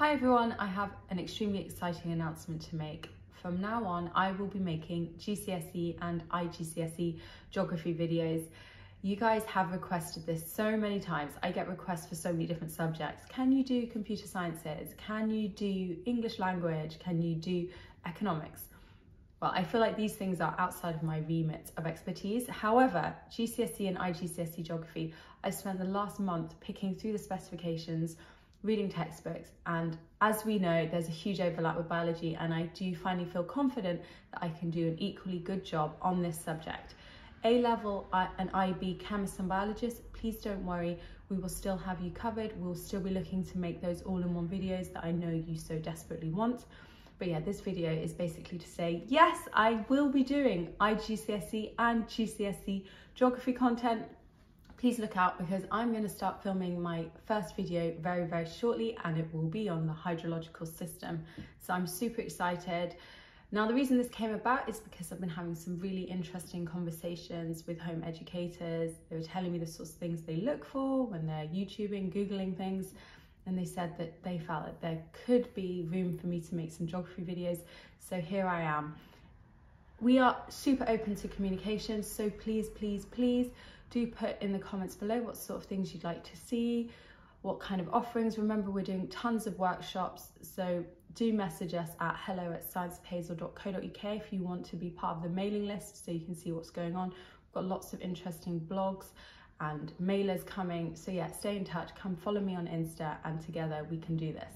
Hi everyone, I have an extremely exciting announcement to make. From now on, I will be making GCSE and IGCSE geography videos. You guys have requested this so many times. I get requests for so many different subjects. Can you do computer sciences? Can you do English language? Can you do economics? Well, I feel like these things are outside of my remit of expertise. However, GCSE and IGCSE geography, I spent the last month picking through the specifications, reading textbooks and as we know there's a huge overlap with biology and I do finally feel confident that I can do an equally good job on this subject. A-level and IB chemists and biologists, please don't worry, we will still have you covered. We'll still be looking to make those all-in-one videos that I know you so desperately want. But yeah, this video is basically to say, yes, I will be doing IGCSE and GCSE geography content please look out because I'm going to start filming my first video very, very shortly and it will be on the hydrological system. So I'm super excited. Now, the reason this came about is because I've been having some really interesting conversations with home educators. They were telling me the sorts of things they look for when they're YouTubing, Googling things. And they said that they felt that there could be room for me to make some geography videos. So here I am. We are super open to communication. So please, please, please do put in the comments below what sort of things you'd like to see, what kind of offerings. Remember, we're doing tons of workshops, so do message us at hello at sciencewithhazel.co.uk if you want to be part of the mailing list so you can see what's going on. We've got lots of interesting blogs and mailers coming. So yeah, stay in touch, come follow me on Insta and together we can do this.